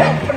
Yeah.